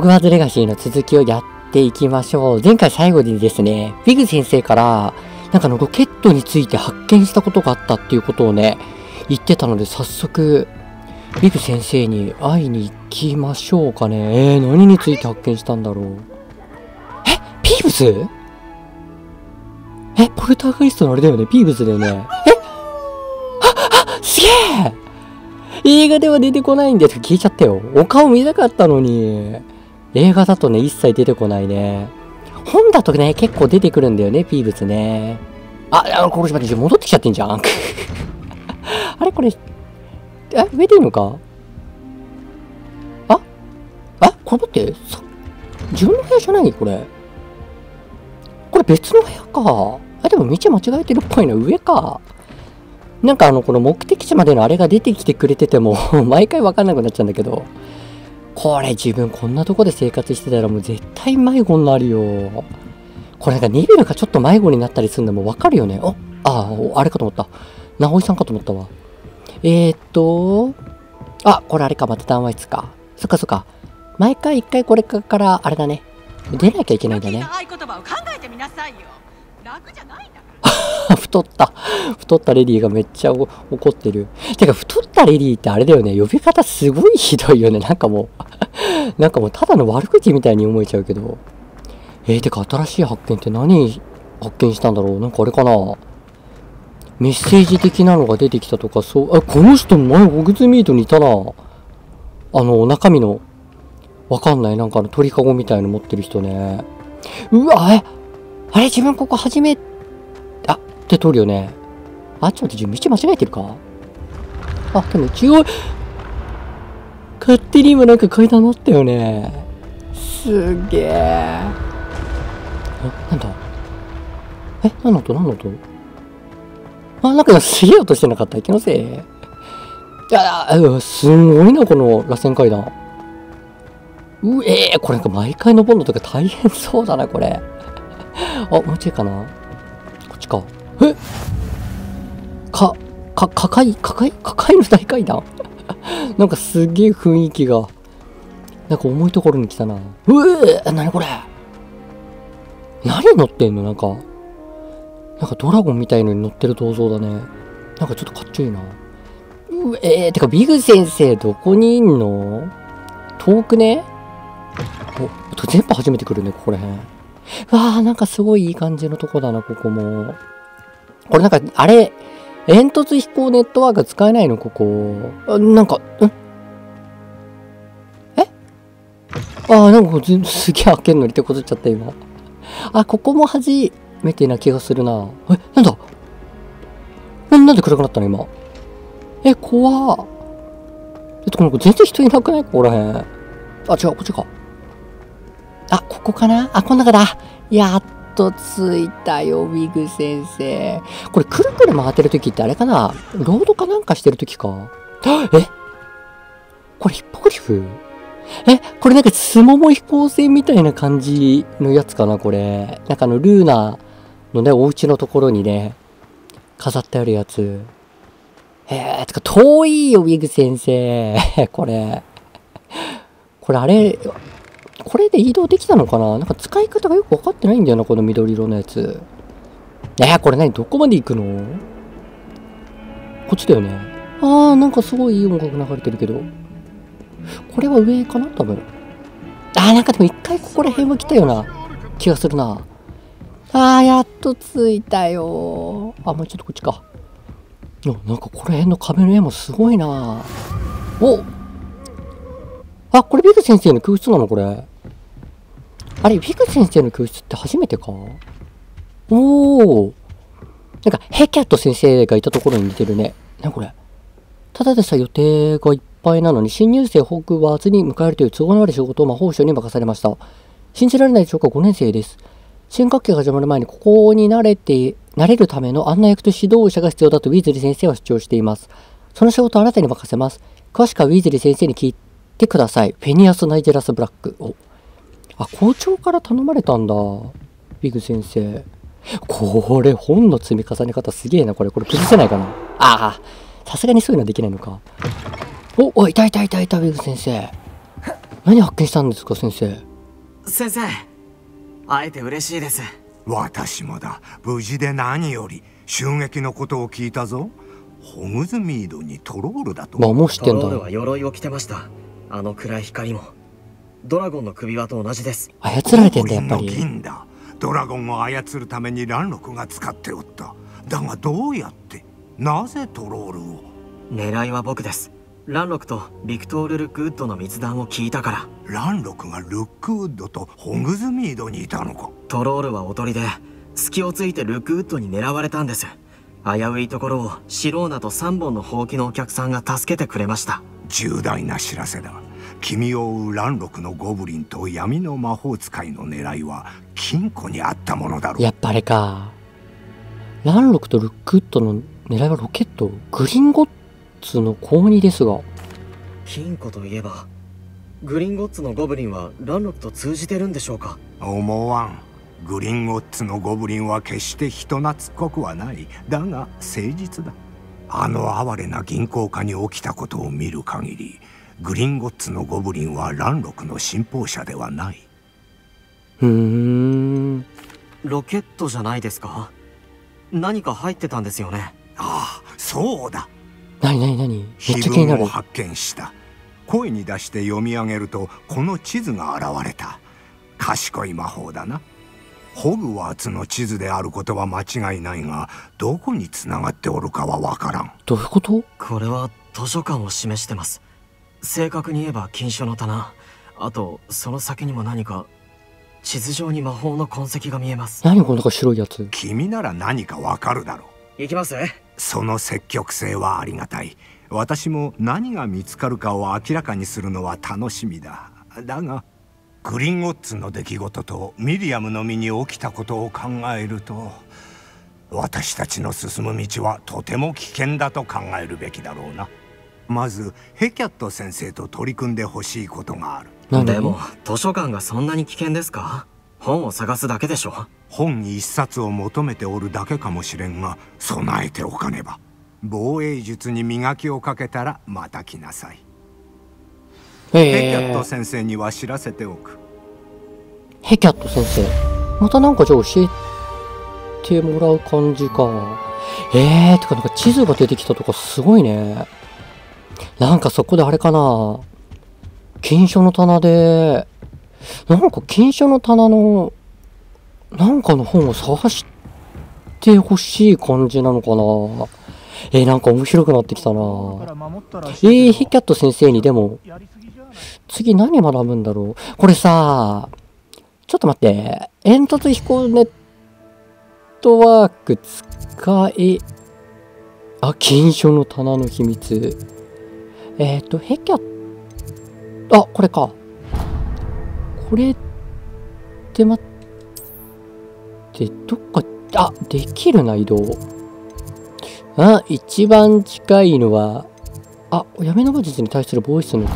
ホグワーツレガシーの続きをやっていきましょう。前回最後にですね、フィグ先生から、なんかのロケットについて発見したことがあったっていうことをね、言ってたので、早速、フィグ先生に会いに行きましょうかね。えー、何について発見したんだろう？え？ピーブスえ、ポルターガイストのあれだよね？ピーブスだよね？え？あ、あ、すげえ映画では出てこないんです聞いちゃったよ。お顔見たかったのに。映画だとね、一切出てこないね。本だとね、結構出てくるんだよね、ピーブスね。あ、あ、これ待って、戻ってきちゃってんじゃん。あれこれ、え、上でいいのか？ああこれ待って、さ、自分の部屋じゃない？これ。これ別の部屋か。あ、でも道間違えてるっぽいな。上か。なんかあの、この目的地までのあれが出てきてくれてても 毎回わかんなくなっちゃうんだけど、これ自分こんなとこで生活してたらもう絶対迷子になるよ。これなんかニビルがちょっと迷子になったりするのもわかるよね。おああ、あれかと思った。直井さんかと思ったわ。えー、っと、あ、これあれか、また談話室か。そっかそっか。毎回一回これからあれだね。出なきゃいけないんだね。楽じゃないんだ 太った。太ったレディーがめっちゃ怒ってる。てか、太ったレディーってあれだよね。呼び方すごいひどいよね。なんかもう なんかもうただの悪口みたいに思えちゃうけど。えー、てか、新しい発見って何？発見したんだろうなんかあれかな？メッセージ的なのが出てきたとか、そう、あ、この人前、ホグズミートにいたな。あの、中身の、わかんない、なんかあの鳥かごみたいの持ってる人ね。うわ、え、あれ？自分ここ初め、あ、って通るよね。あ、ちょっと待って、道間違えてるか？あ、でも一応、勝手に今なんか階段なったよね。すげえ。あ、なんだ？え、何の音何の音あ、なんかすげえ音してなかった？気のせい。いや、すごいな、この螺旋階段。うえー、これなんか毎回登るのとか大変そうだな、これ。あ、もうちょいかな？こっちか。え？か、か、かかい、かかい、かかいの大階段 なんかすげえ雰囲気が、なんか重いところに来たな。うえなにこれ？何乗ってんの？なんか、なんかドラゴンみたいのに乗ってる銅像だね。なんかちょっとかっちょいいな。うえー、てかビグ先生どこにいんの？遠くね？お、全部初めて来るね、ここら辺。わあ、なんかすごいいい感じのとこだな、ここも。これなんか、あれ、煙突飛行ネットワーク使えないの、ここ。なんか、ん？え？ああ、なんかすげえ開けんのにってことっちゃった、今。あ、ここも初めてな気がするな。え、なんだ？なんで暗くなったの、今？え、怖っ。えっと、この子全然人いなくない？ここら辺。あ、違う、こっちか。あ、ここかな？あ、こん中だ。やったと着いたよ、ウィグ先生。これ、くるくる回ってる時ってあれかな？ロードかなんかしてる時か？え？これヒッポグリフ？え、これなんかスモモ飛行船みたいな感じのやつかなこれ。なんかあの、ルーナのね、お家のところにね、飾ってあるやつ。えー、てか遠いよ、ウィグ先生。これ。これあれ、これで移動できたのかな？なんか使い方がよくわかってないんだよな、この緑色のやつ。えー、これ何？どこまで行くの？こっちだよね。あー、なんかすごいいい音楽流れてるけど。これは上かな？多分。あー、なんかでも一回ここら辺は来たような気がするな。あー、やっと着いたよあ、もうちょっとこっちか。いやなんかこの辺の壁の絵もすごいなおあ、これビグ先生の教室なの？これ。あれ、ビグ先生の教室って初めてか？おー。なんか、ヘキャット先生がいたところに似てるね。なこれ？ただでさ予定がいっぱいなのに、新入生ホグワーツに迎えるという都合の悪い仕事を魔法省に任されました。信じられないでしょうか ?5 年生です。新学期が始まる前にここに慣れて、慣れるための案内役と指導者が必要だとウィズリー先生は主張しています。その仕事はあなたに任せます。詳しくはウィズリー先生に聞いてください。フェニアス・ナイジェラス・ブラック。お。あ、校長から頼まれたんだ。ビグ先生。これ、本の積み重ね方すげえな。これ、これ崩せないかな。ああ、さすがにそういうのはできないのか。お、お、いたいたいたいた、ビグ先生。何発見したんですか先生先生会えて嬉しいです私もだ無事で何より襲撃のことを聞いたぞホグズミードにトロールだとまあもう知ってんだトロールは鎧を着てましたあの暗い光もドラゴンの首輪と同じです。操られてんだやっぱゴブリンのり銀だ。ドラゴンを操るためにランロクが使っておった。だがどうやって？なぜトロールを？狙いは僕です。ランロクとビクトール・ルックウッドの密談を聞いたから。ランロクがルックウッドとホグズミードにいたのか。トロールはおとりで隙をついてルックウッドに狙われたんです。危ういところをシローナと3本のほうきのお客さんが助けてくれました。重大な知らせだ君を追うランロクのゴブリンと闇の魔法使いの狙いは金庫にあったものだろう。やっぱあれか。ランロクとルックウッドの狙いはロケットグリンゴッツの高2ですが。金庫といえばグリンゴッツのゴブリンはランロクと通じてるんでしょうか？思わん。グリンゴッツのゴブリンは決して人懐っこくはない。だが誠実だ。あの哀れな銀行家に起きたことを見る限りグリンゴッツのゴブリンはランロクの信奉者ではない。うーん。ロケットじゃないですか？何か入ってたんですよね。ああそうだ。なになになにめっ碑ちゃ気になる。文を発見した。声に出して読み上げるとこの地図が現れた。賢い魔法だな。ホグワーツの地図であることは間違いないがどこにつながっておるかはわからん。どういうこと？これは図書館を示してます正確に言えば禁書の棚。あとその先にも何か地図上に魔法の痕跡が見えます。何このなんか白いやつ。君なら何かわかるだろう。行きます。その積極性はありがたい。私も何が見つかるかを明らかにするのは楽しみだ。だがグリンゴッツの出来事とミリアムの身に起きたことを考えると私たちの進む道はとても危険だと考えるべきだろうなまずヘキャット先生と取り組んでほしいことがある。何でも図書館がそんなに危険ですか？本を探すだけでしょ。本一冊を求めておるだけかもしれんが備えておかねば。防衛術に磨きをかけたらまた来なさい。ヘキャッえー、ト先生には知らせておく。ヘキャット先生またなんかじゃあ教えてもらう感じか。えー、てかなんか地図が出てきたとかすごいねなんかそこであれかな。金書の棚でなんか金書の棚のなんかの本を探してほしい感じなのかな。えー、なんか面白くなってきたな。えー、ヒキャット先生にでも次何学ぶんだろう。これさちょっと待って。煙突飛行ネットワーク使えあ金書の棚の秘密。えっ、ー、とヘキャあこれか。これって待ってどっかあできるな移動。あ一番近いのはあ闇の魔術に対する防衛室の。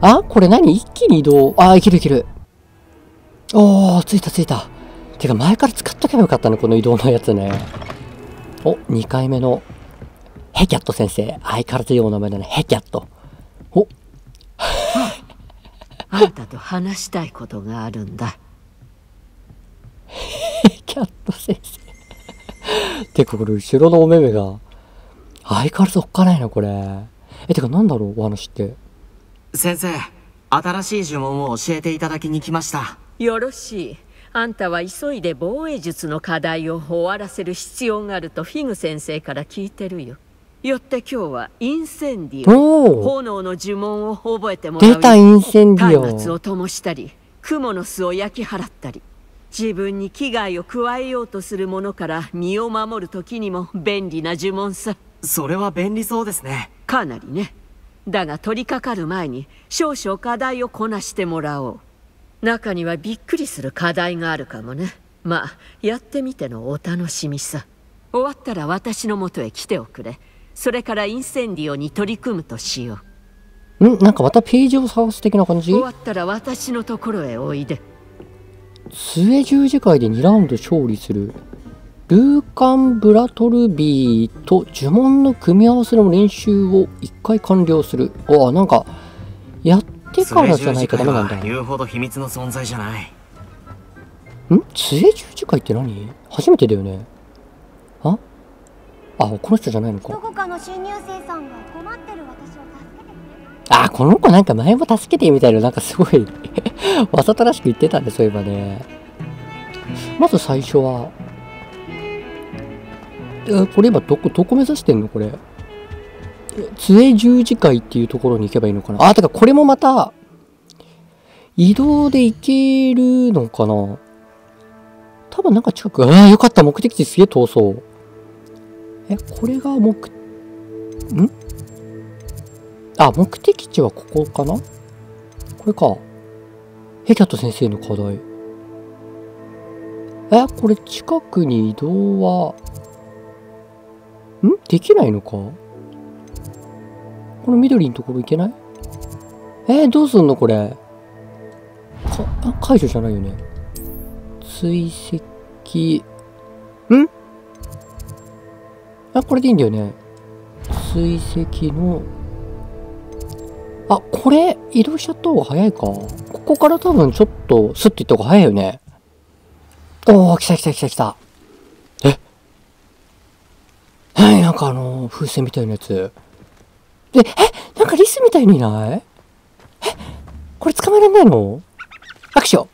あこれ何？一気に移動。あいけるいける。おー着いた着いた。てか前から使っとけばよかったねこの移動のやつね。お2回目の。ヘキャット先生。相変わらずいいお名前だね。ヘキャット。お。あんたと話したいことがあるんだ。ヘキャット先生。てかこれ後ろのお目目が。相変わらずおっかないなこれ。えてかなんだろうお話って。先生新しい呪文を教えていただきに来ました。よろしい。あんたは急いで防衛術の課題を終わらせる必要があるとフィグ先生から聞いてるよよって今日はインセンディオ。炎の呪文を覚えてもらうよ出たインセンディオ。松明を灯したり蜘蛛の巣を焼き払ったり自分に危害を加えようとする者から身を守る時にも便利な呪文さ。それは便利そうですね。かなりね。だが取り掛かる前に少々課題をこなしてもらおう。中にはびっくりする課題があるかもね。まあやってみてのお楽しみさ。終わったら私のもとへ来ておくれそれからインセンディオに取り組むとしよう。んなんかまたページを探す的な感じ？終わったら私のところへおいで。末十字会で2ラウンド勝利する。ルーカン・ブラトルビーと呪文の組み合わせの練習を1回完了する。あなんかやってからじゃないとダメなんだ。ん言うほど秘密の存在じゃない。杖十字会って何？初めてだよね。ああ、この人じゃないのか。どこかの新入生さんが困ってる私を助けてくれるあ、この子なんか前も助けてみたいな、なんかすごい わざとらしく言ってたね、そういえばね。まず最初は、え、これ今どこ、どこ目指してんのこれ？杖十字会っていうところに行けばいいのかなあ、てかこれもまた、移動で行けるのかな多分なんか近く、ああ、よかった、目的地すげえ遠そう。え、これが目、ん？あ、目的地はここかな？これか。ヘキャット先生の課題。え、これ近くに移動は、ん？できないのか？この緑のところ行けない？えー、どうすんのこれ？か、解除じゃないよね。追跡、ん？あ、これでいいんだよね。追跡の、あ、これ、移動しちゃった方が早いか。ここから多分ちょっと、スッて行った方が早いよね。おー、来た来た来た来た。え？はい、なんかあのー、風船みたいなやつ。え、え、なんかリスみたいにいない？え、これ捕まえられないの？アクション。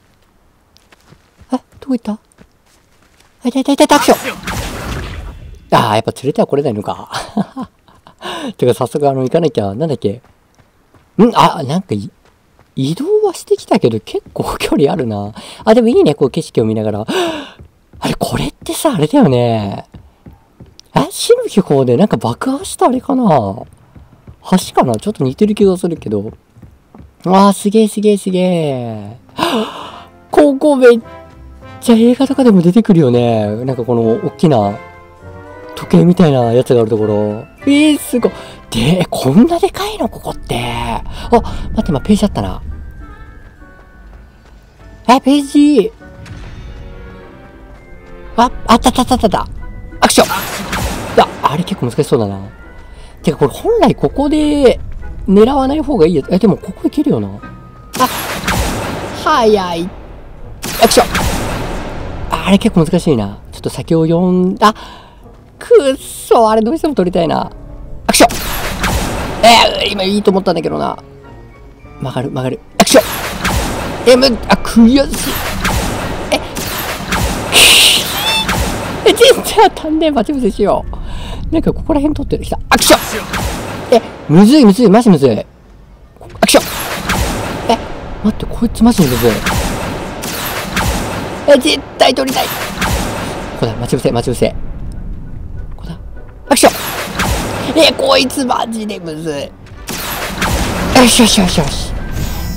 え、どこ行った？あ、いたいたいたいた、アクション。ああ、やっぱ連れては来れないのか。てか、早速あの、行かなきゃ、なんだっけ？んあ、なんか、移動はしてきたけど結構距離あるな。あ、でもいいね、こう景色を見ながら。あれ、これってさ、あれだよね。え死の秘宝でなんか爆破したあれかな？橋かな？ちょっと似てる気がするけど。あー、すげえすげえすげえ。ここめっちゃ映画とかでも出てくるよね。なんかこの大きな時計みたいなやつがあるところ。えー、すごい。で、こんなでかいの？ここって。あ、待って、今ページあったな。え、ページ。あ、あったあったあったあった。アクションあ、あれ結構難しそうだな。てかこれ本来ここで狙わない方がいいやつ。え、でもここいけるよな。あ、早い。アクションあれ結構難しいな。ちょっと先を読んだ。くっそ、あれどうしても撮りたいな。アクションえー、今いいと思ったんだけどな。曲がる、曲がる。アクションえ、む、あ、悔しい。え、え、全然当たんねえ。待ち伏せしよう。なんかここら辺撮ってる。来た。アクションえ、むずいむずい。マジむずい。アクションえ、待って、こいつマジむずい。え、絶対撮りたい。ここだ、待ち伏せ、待ち伏せ。ここだ。アクションえ、こいつマジでむずい。よしよしよしよし。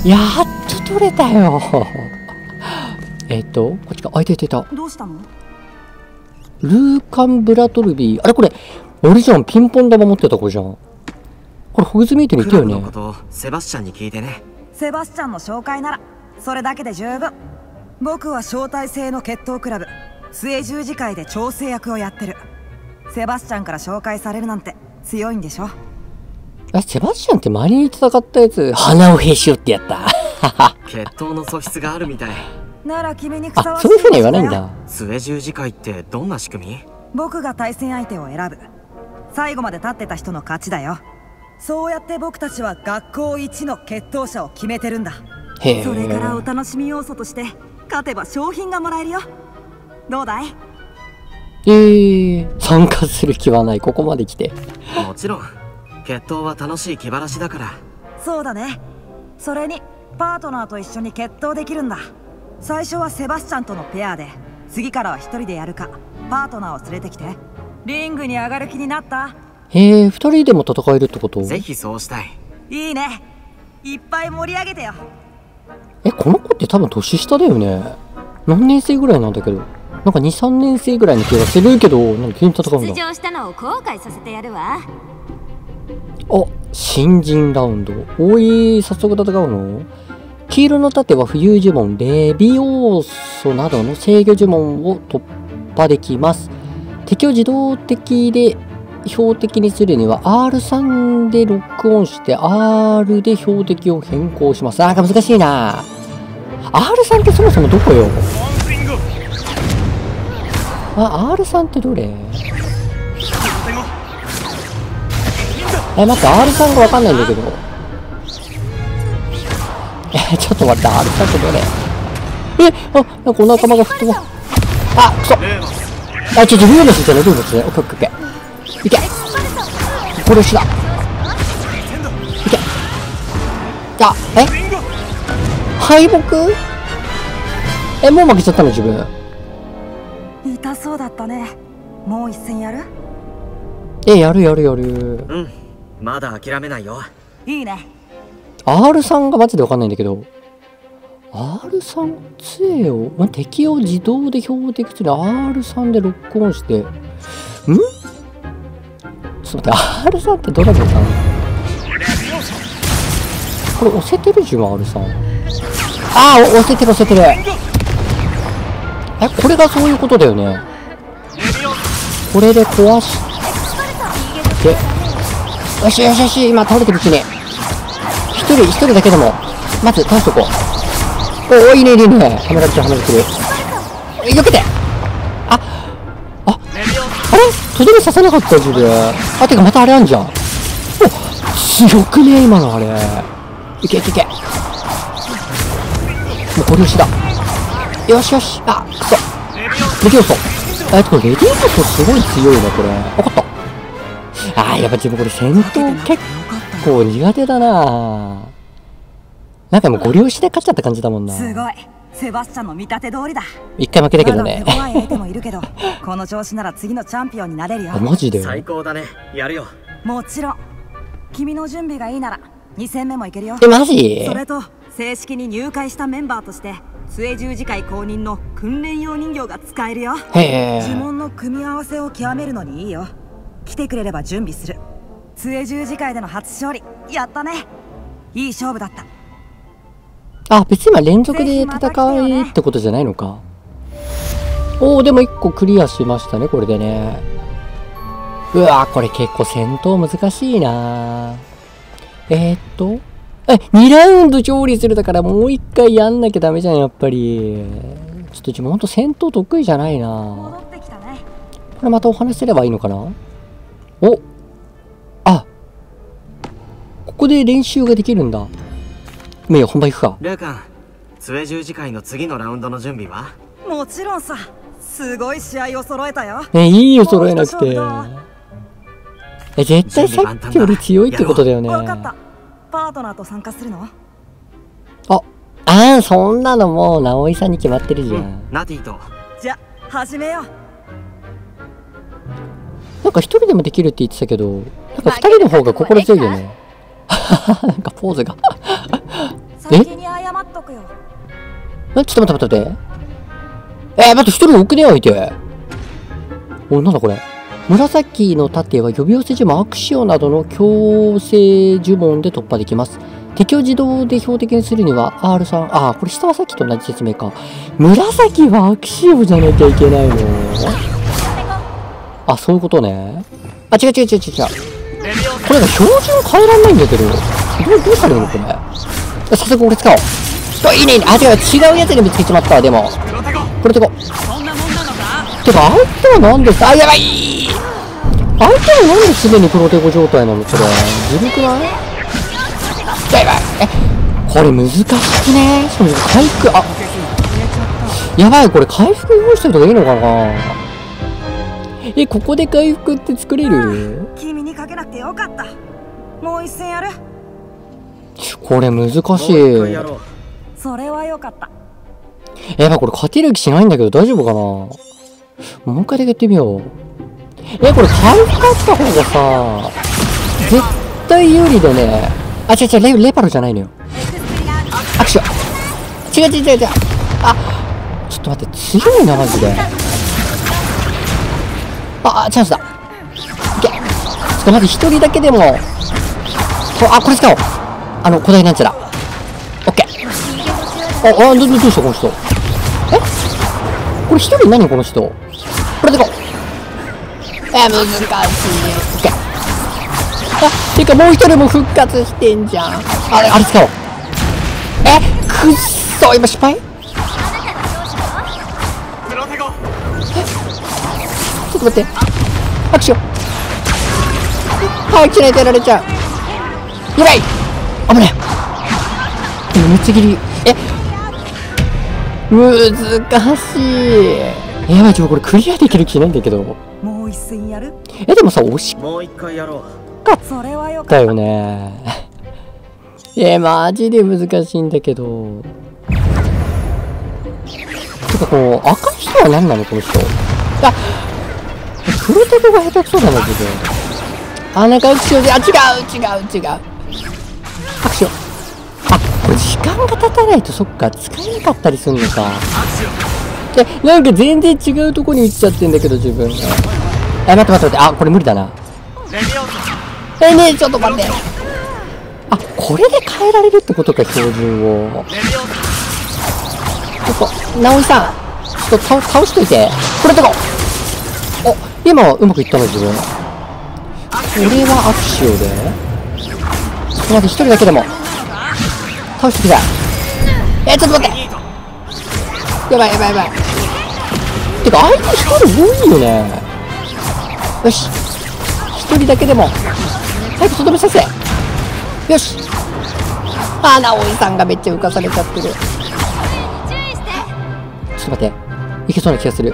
やっと取れたよ。えっと、こっちか。あ、いたいたいた。どうしたの？ルーカン・ブラトルビー。あれこれ、俺じゃん。ピンポン玉持ってた子じゃん。これ、ホグズミートにいクたよね。ラブのことをセバスチャンに聞いてねセバスチャンの紹介ならそれだけで十分僕は招待制の決闘クラブ末十字会で調整役をやってるセバスチャンから紹介されるなんて強いんでしょ？あ、セバスチャンって周りに戦ったやつ、鼻をへし折ってやった？決闘の素質があるみたい。なら君にふさあ、わしいそういう風には言わないんだ。末十字会ってどんな仕組み？僕が対戦相手を選ぶ。最後まで立ってた人の勝ちだよ。そうやって僕たちは学校一の決闘者を決めてるんだ。へえ。それからお楽しみ要素として勝てば商品がもらえるよ。どうだい？えー、参加する気はない。ここまで来て。もちろん。決闘は楽しい気晴らしだから。そうだね。それにパートナーと一緒に決闘できるんだ。最初はセバスチャンとのペアで次からは一人でやるか。パートナーを連れてきて。リングに上がる気になった？へえ、二人でも戦えるってこと？ぜひそうしたい。いいね。いっぱい盛り上げてよ。え、この子って多分年下だよね。何年生ぐらいなんだけど。なんか2、3年生ぐらいの気がするけど、なんか急に戦うん出だ。場したのを後悔させてやるわあ、新人ラウンド。おい、早速戦うの？黄色の盾は浮遊呪文、レビオーソなどの制御呪文を突破できます。敵を自動的で標的にするには R3 でロックオンして R で標的を変更します。あー、難しいな。R3 ってそもそもどこよ？あ、R3 ってどれ？え、待って、R3 がわかんないんだけど。え、ちょっと待って、R3 ってどれ？え、あ、なんかお仲間が吹っ飛ば。あ、くそあ、ちょ、ちょ、ルームスじゃない、ルームスね。オッケーオッケーオッケー。いけ殺しだいけあ、え？敗北？え、もう負けちゃったの自分。痛そうだったねもう一戦やる？え、やるやるやる。うんまだ諦めないよいいね R3 がマジでわかんないんだけど。R3 杖をま敵を自動で標的する R3 でロックオンして。ん？ちょっと待って、R3 ってドラゴンさん？これ押せてるじゃん、R3。ああ、押せてる押せてる。え、これがそういうことだよね。これで壊して。よしよしよし、今倒れてるうちに。一人、一人だけでも、まず倒しとこう。おお、いいね、いいね、いいね。はめられてる、はめられてる。え避けてあ、あ、あれ？とどめ刺さなかった自分。あ、てかまたあれあんじゃん。お、強くね今のあれ。いけいけいけ。もうこれしだ。よしよし。あ、くそ。レディオソ。え、これレディオソすごい強いね、これ。わかった。あー、やっぱ自分これ戦闘結構苦手だななんかもうご両親で勝っちゃった感じだもんな。すごいセバスチャンの見立て通りだ一回負けたけどねま。だ手強い相手もいるけど この調子なら次のチャンピオンになれるよあ、マジで？最高だねやるよもちろん君の準備がいいなら2戦目もいけるよえ、マジ？それと正式に入会したメンバーとして杖十字会公認の訓練用人形が使えるよ。呪文の組み合わせを極めるのにいいよ来てくれれば準備する杖十字会での初勝利やったねいい勝負だったあ、別に今連続で戦いってことじゃないのか。おお、でも一個クリアしましたね、これでね。うわこれ結構戦闘難しいなえー、っと。え、2ラウンド勝利するだからもう一回やんなきゃダメじゃん、やっぱり。ちょっと自分ほんと戦闘得意じゃないな戻ってきたねこれまたお話しすればいいのかな？おあここで練習ができるんだ。もういいよ、本番行くか。ルーカン杖十字会の次のラウンドの準備は？もちろんさすごい試合を揃えたよえ、いいよ、揃えなくて。え、絶対さっきより強いってことだよね。パートナーと参加するのあ、あー、そんなのもう、直井さんに決まってるじゃ。うんんナティとじゃ始めようなんか一人でもできるって言ってたけど、なんか二人の方が心強いよね。なんかポーズが。え 先に謝っとくよえ、ちょっと待って待って待って。えー、待って、一人多くね相手。お、なんだこれ？紫の盾は呼び寄せ呪文アクシオなどの強制呪文で突破できます。敵を自動で標的にするには R3、あー、これ下はさっきと同じ説明か。紫はアクシオじゃなきゃいけないのあ、そういうことね。あ、違う違う違う違う違う。これが標準変えらんないんだけど。どう、どうされるのこれ？早速俺使おう。いいねいいね。あ、違う、違うやつに見つけちまったわ、でも。これてこ。てか、相手はなんですあ、やばい相手はなんですでにプロテゴ状態なの？これ。ずるくない？やばい。え、これ難しくね？しかも回復、あ。やばい、これ回復用意してるとかいいのかな？え、ここで回復って作れる？君にかけなくてよかったもう一戦やるこれ難しい。それはよかったえやばい、これ勝てる気しないんだけど大丈夫かな？もう一回だけやってみよう。え、これ回復あった方がさ、絶対有利だね。あ、違う違う、レレパルじゃないのよ。アクション。違う違う違う違う。あ、ちょっと待って、強いな、マジで。あ、あチャンスだ。いけ。ちょっと待って、一人だけでも。あ、これ使おう。あの、古代なんちゃら。オッケー。あ、あ、ど、どどうしたこの人。え？これ一人何この人？これでこう？え、難しいあてかもう一人も復活してんじゃん。あれ。あれ使おう。えくっそ。今失敗？ちプロテゴょっと待って。拍手を。早くしないとやられちゃう。やばい。危ない。今めっちゃギリえ？難しい。やばいちょこれクリアできる気ないんだけど。もう一戦やる？えでもさ惜しかっもう一回やろう。それはよかた。よね。えマジで難しいんだけど。てかこの赤い人は何なのこの人？あプロテコが下手くそだな自分。あなんかアクションであ違う違う。違う。アクショこれ時間が経たないとそっか使えなかったりするのか。えなんか全然違うとこに打っちゃってんだけど自分え待って待って待って。あこれ無理だな。えねえちょっと待って。あこれで変えられるってことか標準を。ちょっと直井さん。ちょっと倒しといて。これとこ。お今はうまくいったの自分。これはアクシオで。ちょっと一人だけでも。倒してきた。えちょっと待って。やばいやばいやばい。てか相手一人多いよね。よし。一人だけでも。早くとどめさせ。よし。あ直井さんがめっちゃ浮かされちゃってる。ちょっと待って。いけそうな気がする。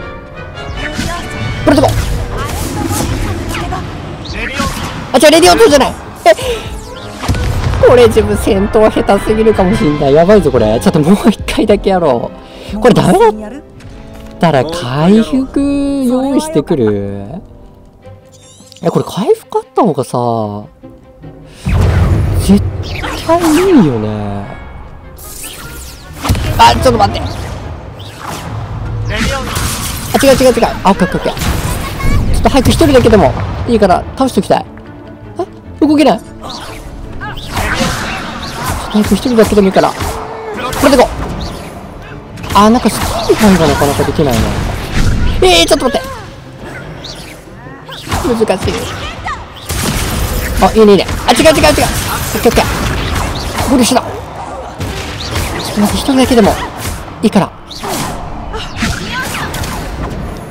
プロテコ。あ違うレディオ2じゃない。えこれ自分戦闘下手すぎるかもしんないやばいぞこれちょっともう一回だけやろうこれダメだったら回復用意してくるえこれ回復あった方がさ絶対いいよねあちょっと待ってレビオーあ、違う違う違う。あ、オッケーオッケー。ちょっと早く一人だけでもいいから倒しておきたい。え？動けない。ちょっと早く一人だけでもいいから。これでこう。あ、なんかスキーパンがなかなかできないな。えー、ちょっと待って。難しい。あ、いいねいいね。あ、違う違う違う。オッケーオッケー。これ一緒だ。ちょっと待って、一人だけでもいいから。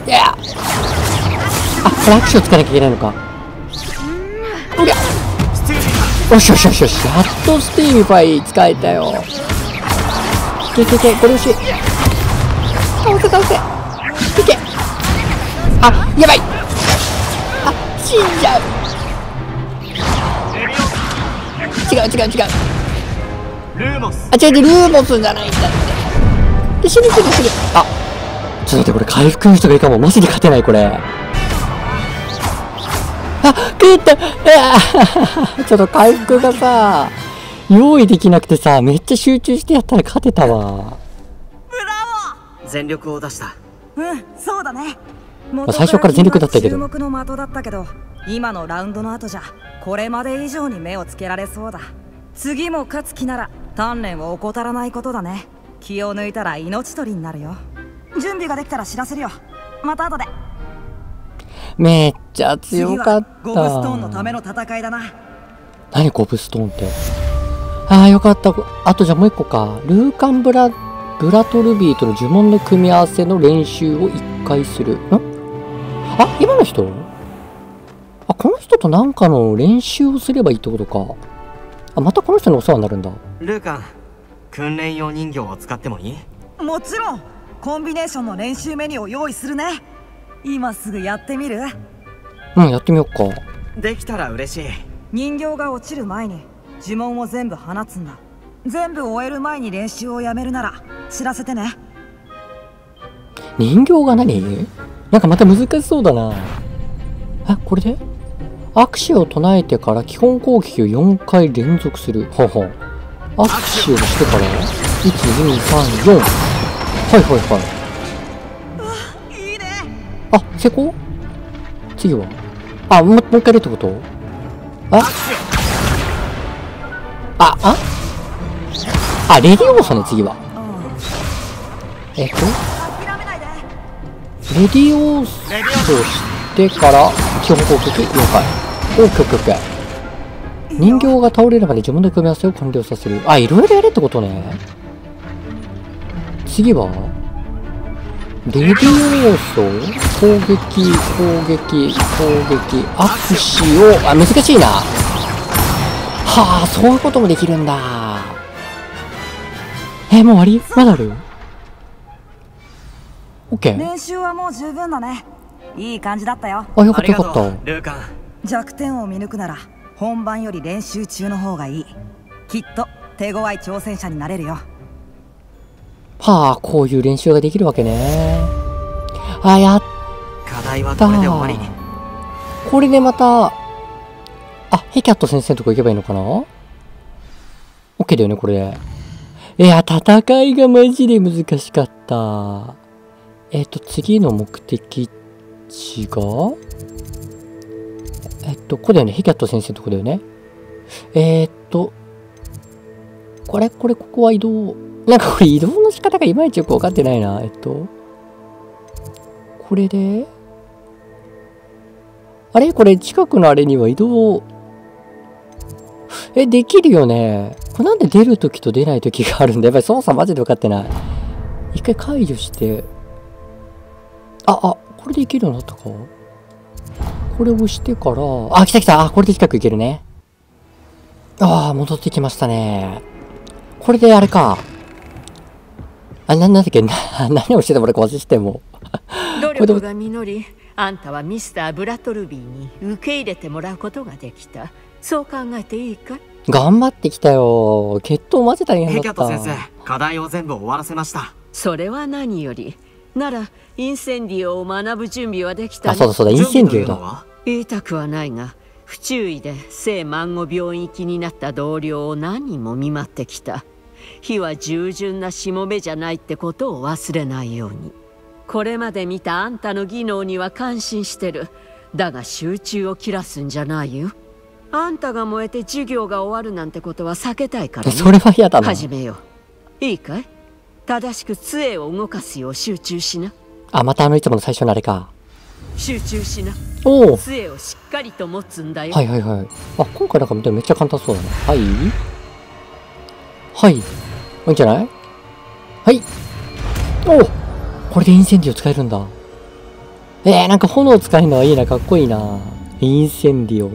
いやあ、これアクションつかなきゃいけないのか。うりゃよしよしよしよし、やっとステューピファイ使えたよ。いけいけいけ、これ欲しい。倒せ倒せ。いけ。あ、やばい。あ、死んじゃう。違う違う違う。ルーモスあ、違う違う、ルーモスじゃないんだって。一緒に行く一緒に。あ、ちょっと待って、これ回復の人がいるかも。マジで勝てない、これ。あ、食ったあーちょっと回復がさ、用意できなくてさ、めっちゃ集中してやったら勝てたわ。全力を出した。うんそうだね。あ最初から全力だったけど。注目の的だったけど今のラウンドの後じゃこれまで以上に目をつけられそうだ。次も勝つ気なら鍛錬を怠らないことだね。気を抜いたら命取りになるよ。準備ができたら知らせるよ。また後でめっちゃ強かった。ゴブストーンのための戦いだな何ゴブストーンって？ああ、よかった。あとじゃあもう一個か。ルーカンブラ、ブラトルビーとの呪文の組み合わせの練習を一回する。ん？あ、今の人？あ、この人となんかの練習をすればいいってことか。あ、またこの人にお世話になるんだ。ルーカン訓練用人形を使ってもいい？もちろんコンビネーションの練習メニューを用意するね今すぐやってみる？うん、やってみよっか。できたら嬉しい人形が落ちる前に呪文を全部放つんだ全部終える前に練習をやめるなら知らせてね人形が何？なんかまた難しそうだな。あ、これで？アクシを唱えてから基本攻撃を4回連続する。ほうほう。アクシをしてから、1、2、3、4。はいはいはい。あ、成功？次は？あ、もう、もう一回やるってこと？あ？あ、あ？あ、レディオーソね、次は？えっと、レディオーソしてから、基本攻撃？4回。オッケーオッケーオッケー。人形が倒れるまで自分の組み合わせを完了させる。あ、いろいろやれってことね。次は？レディ要素攻撃、攻撃、攻撃、握手を、あ、難しいな。はあ、そういうこともできるんだ。え、もう終わり？まだある？オッケー。練習はもう十分だねいい感じだったよあ、よかったよかった。うルーカン弱点を見抜くなら本番より練習中の方がいいきっと手強い挑戦者になれるよはあ、こういう練習ができるわけね。あ、やっ課題はたこれで終わりこれでまた、あ、ヘキャット先生のとこ行けばいいのかな ?OK だよね、これ。いや、戦いがマジで難しかった。えっ、と、次の目的地が？えっと、ここだよね。ヘキャット先生のとこだよね。えー、っと、これ、これ、ここは移動。なんかこれ移動の仕方がいまいちよくわかってないな。えっと、これで、あれ？これ近くのあれには移動、え、できるよね。これなんで出るときと出ないときがあるんだ？やっぱり操作マジで分かってない。一回解除して、あ、あ、これでいけるようになったかこれを押してから、あ、来た来たあ、これで近く行けるね。ああ、戻ってきましたね。これであれか。あ、な、なんだっけな、何をしてたも俺忘れてても。努力が実りあんたはミスター・ブラトルビーに受け入れてもらうことができたそう考えていいかい？頑張ってきたよ。血統マジ大変だヘった。キャット先生課題を全部終わらせましたそれは何よりならインセンディオを学ぶ準備はできたあ、そうだそうだ、インセンディオだ。言いたくはないが不注意で聖万語病院行きになった同僚を何人も見舞ってきた火は従順なしもべじゃないってことを忘れないように。これまで見たあんたの技能には感心してる。だが集中を切らすんじゃないよ。あんたが燃えて授業が終わるなんてことは避けたいから、ね、それは嫌だな。始めよう。いいかい？正しく杖を動かすよ。う集中しな。あ、またあのいつもの最初のあれか。集中しな。おお杖をしっかりと持つんだよ、はいはいはい。あ、今回なんかめっちゃ簡単そうだね。はい。はい。いいんじゃない？はい。おこれでインセンディオ使えるんだ。えー、なんか炎使えるのはいいな、かっこいいな。インセンディオ。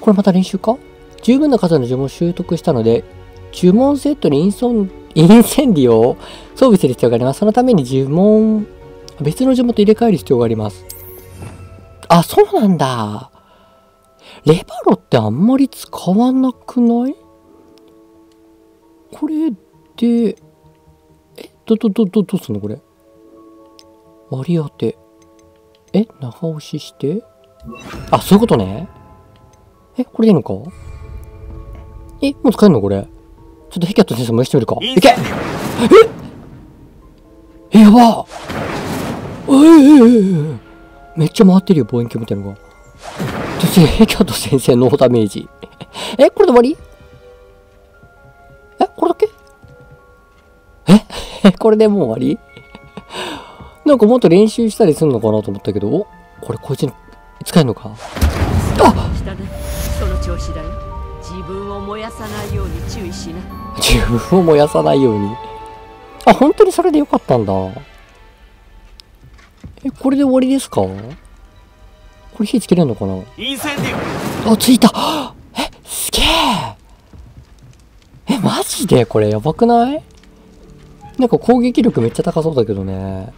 これまた練習か？十分な数の呪文を習得したので、呪文セットにインソン、インセンディオを装備する必要があります。そのために呪文、別の呪文と入れ替える必要があります。あ、そうなんだ。レバロってあんまり使わなくない？これで、え、ど、ど、ど、ど、どうすんのこれ？割り当て。え、長押しして。あ、そういうことね。え、これでいいのか？え、もう使えるのこれ？ちょっとヘキャット先生もやしてみるか？いけえ？え、やばえええええめっちゃ回ってるよ、望遠鏡みたいなのが。そして、ヘキャット先生ノーダメージ。え、これで終わりえ、これだけ？え？これでもう終わり？なんかもっと練習したりするのかなと思ったけど、おこれこいつに使えるのか？あその調子だよ。自分を燃やさないように注意しな。自分を燃やさないように。あ、本当にそれでよかったんだ。え、これで終わりですか？これ火つけれるのかな？あ、ついた。え、すげええ、マジで？これやばくない？なんか攻撃力めっちゃ高そうだけどね。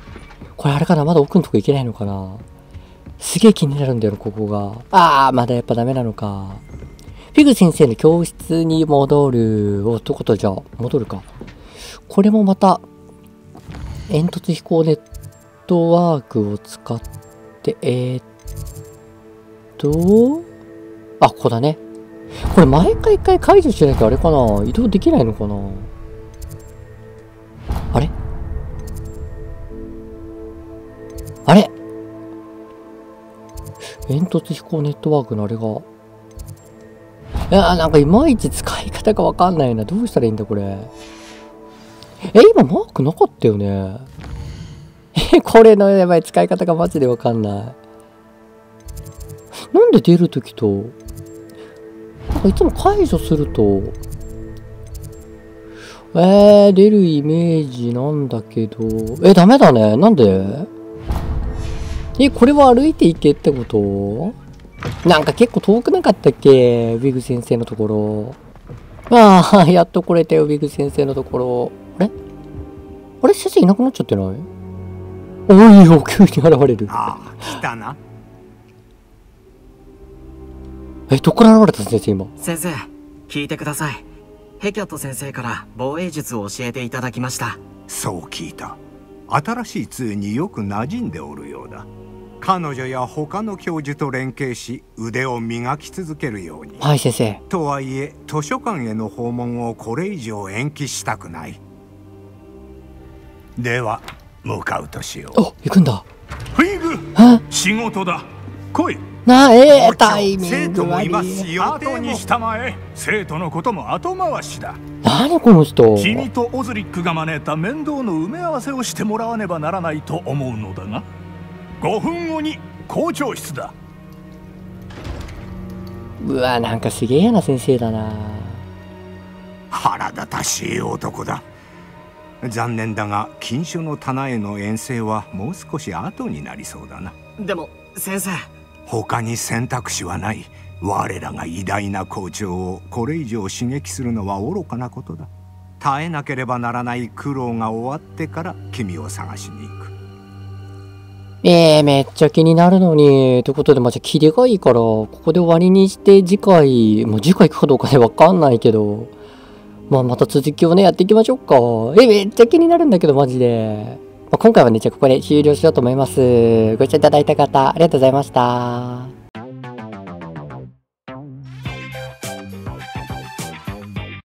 これあれかな？まだ奥のとこ行けないのかな？すげえ気になるんだよ、ここが。あー、まだやっぱダメなのか。フィグ先生の教室に戻る。お、とことじゃあ、戻るか。これもまた、煙突飛行ネットワークを使って、えー、っと、あ、ここだね。これ毎回一回解除しなきゃあれかな？移動できないのかな？あれ？あれ？煙突飛行ネットワークのあれが。いや、なんかいまいち使い方がわかんないな。どうしたらいいんだ、これ？え、今マークなかったよね？え、これのやばい使い方がマジでわかんない。なんで出るときと、かいつも解除すると、えー、出るイメージなんだけど、え、ダメだね。なんで？え、これは歩いていけってこと？なんか結構遠くなかったっけ？ウィグ先生のところ。ああ、やっと来れたよ、ウィグ先生のところ。あれ？あれ？先生いなくなっちゃってない？おいよ、急に現れる。ああ来たなえ、どっから現れた先生今。先生聞いてください。ヘキャット先生から防衛術を教えていただきました。そう聞いた。新しい杖によく馴染んでおるようだ。彼女や他の教授と連携し腕を磨き続けるように。はい、先生。とはいえ図書館への訪問をこれ以上延期したくない。では向かうとしよう。お、行くんだ。フィグえ？仕事だ。来いなえー、校長タイミン生徒もグ悪い。後にしたまえ生徒のことも後回しだ何この人？君とオズリックが招いた面倒の埋め合わせをしてもらわねばならないと思うのだが5分後に校長室だうわ、なんかすげえ嫌な先生だな。腹立たしい男だ残念だが禁書の棚への遠征はもう少し後になりそうだなでも先生他に選択肢はない我らが偉大な校長をこれ以上刺激するのは愚かなことだ耐えなければならない苦労が終わってから君を探しに行くえー、めっちゃ気になるのに。ということで、まあ、じゃあ、キレがいいから、ここで終わりにして、次回、もう次回行くかどうかね、わかんないけど、まあ、また続きをね、やっていきましょうか。え、めっちゃ気になるんだけど、マジで。まあ、今回はね、じゃあここで終了しようと思います。ご視聴いただいた方、ありがとうございました。